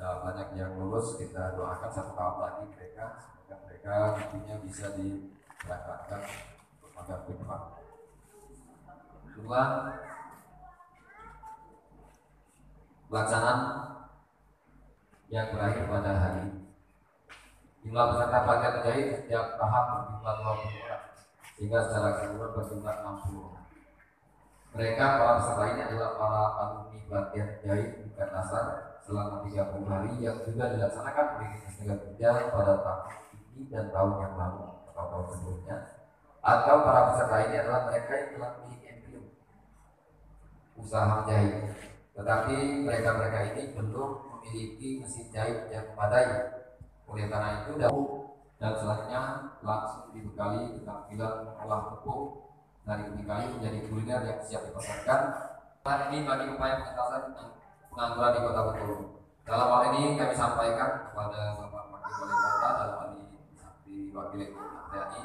ya, banyak yang lulus kita doakan satu tahun lagi mereka semoga mereka nantinya bisa diberangkatkan untuk magang ke depan. Kedua, pelaksanaan yang berakhir pada hari. Jumlah peserta pelatihan menjahit setiap tahap berjumlah 20 orang, sehingga secara keseluruhan berjumlah 60 orang. Mereka para peserta ini adalah para alumni pelatihan jahit bukan dasar selama 30 hari yang juga dilaksanakan oleh Dinas Tenaga Kerja pada tahun ini dan tahun yang lalu atau tahun sebelumnya. Atau para peserta ini adalah mereka yang telah memiliki usaha menjahit, tetapi mereka-mereka ini belum memiliki mesin jahit yang memadai. Oleh karena itu, dan selanjutnya langsung dibekali keterampilan mengolah pupuk dari ubi kayu menjadi kuliner yang siap dipasarkan. Saat ini bagi upaya pengentasan pengangguran di Kota Bengkulu. Dalam hal ini kami sampaikan kepada Bapak Wakil Wali Kota dalam hal ini diwakili TNI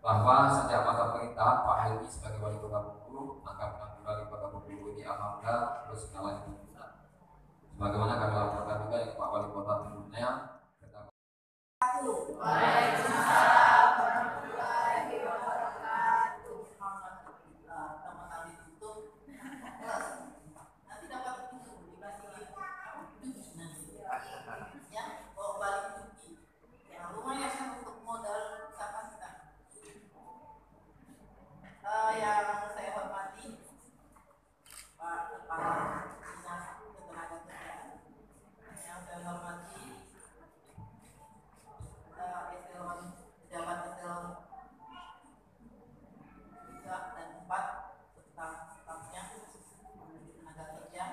bahwa sejak masa pemerintahan Pak Helmi sebagai Wali Kota Bengkulu, angka pengangguran di Kota Bengkulu ini alhamdulillah terus mengalami penurunan. Sebagaimana kami laporkan juga yang Pak Wali Kota sebelumnya yang saya hormati Pak Kepala Dinas Ketenagakerjaan yang saya hormati uh, eselon pejabat eselon tiga dan empat serta stafnya menuju tenaga kerja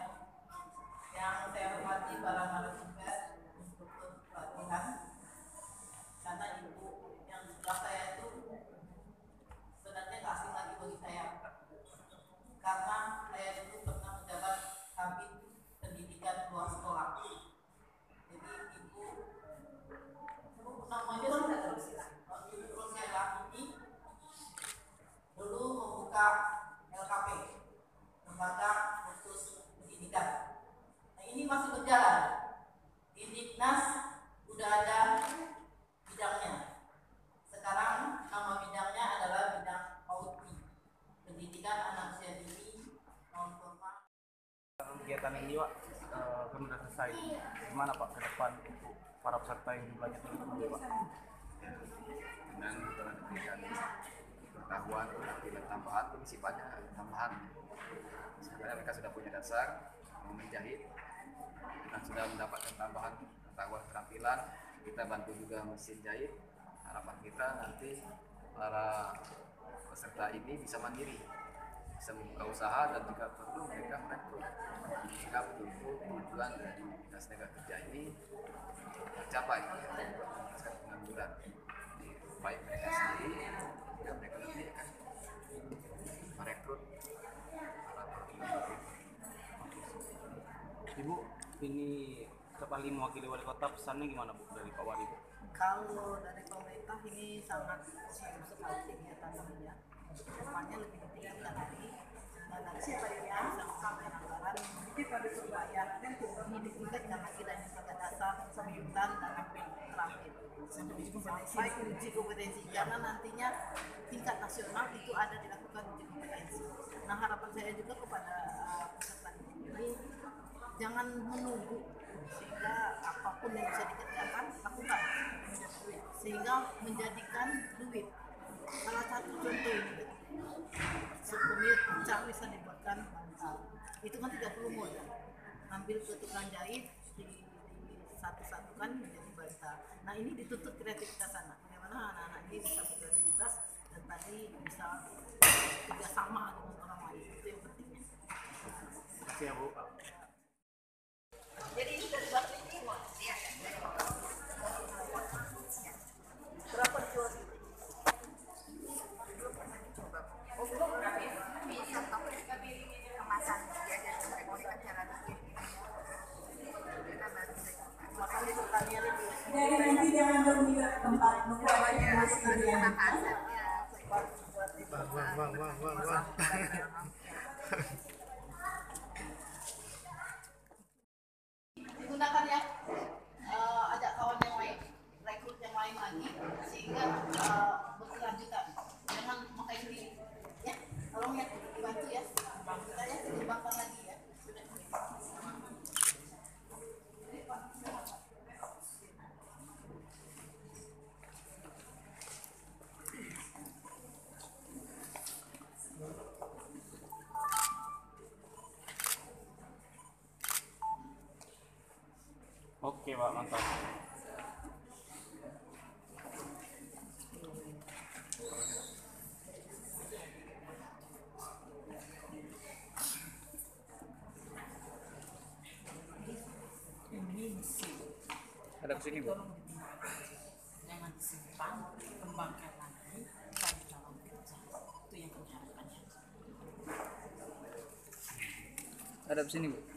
yang hormati para narasumber instruktur pelatihan karena ibu yang sebelah saya itu sebenarnya asing lagi bagi saya. Karena saya dulu pernah menjabat kabin pendidikan luar sekolah. Jadi ibu namanya tidak terus Ibu Rosela ini dulu membuka LKP lembaga ini Pak eh, kan sudah selesai. Gimana Pak ke depan untuk para peserta yang jumlahnya dulu Pak? ya, dengan telah diberikan pengetahuan keterampilan tambahan sifatnya tambahan. Sebenarnya mereka sudah punya dasar mau menjahit dan sudah mendapatkan tambahan pengetahuan keterampilan. Kita bantu juga mesin jahit. Harapan kita nanti para peserta ini bisa mandiri bisa membuka usaha dan jika perlu mereka merekrut jika betul-betul tujuan dari dinas tenaga kerja ini tercapai. Menuntaskan pengangguran Jadi, baik mereka sendiri dan mereka nanti akan merekrut para Ibu, ini kembali mewakili wali kota pesannya gimana Bu dari Pak Wali? Kalau dari pemerintah ini sangat positif sekali kegiatan ini ya depannya lebih ditingkatkan lagi. Dan nanti supaya bisa sampai anggaran mungkin pada pembayaran ini ditingkatkan lagi dari tingkat dasar sambutan dan sampai terakhir sampai uji kompetensi. Karena nantinya tingkat nasional itu ada dilakukan uji kompetensi. Nah harapan saya juga kepada uh, peserta ini jangan menunggu sehingga apa pun yang bisa dikerjakan lakukan. Sehingga menjadikan bisa dibuatkan bantal itu kan 30 modal ambil ke tukang jahit di, satu-satukan menjadi bantal. Nah ini ditutup kreativitas anak. Bagaimana anak-anak ini bisa berkreativitas dan tadi bisa kerja sama dengan orang lain. Itu yang pentingnya Terima kasih ya Bu. Wang. Digunakan ya, uh, ajak kawan yang lain, rekrut yang lain lagi, sehingga Oke Pak, mantap. Ada ke sini Bu. jangan disimpan, kembangkan lagi, cari calon kerja. Itu yang kami harapkan. Ada ke sini Bu.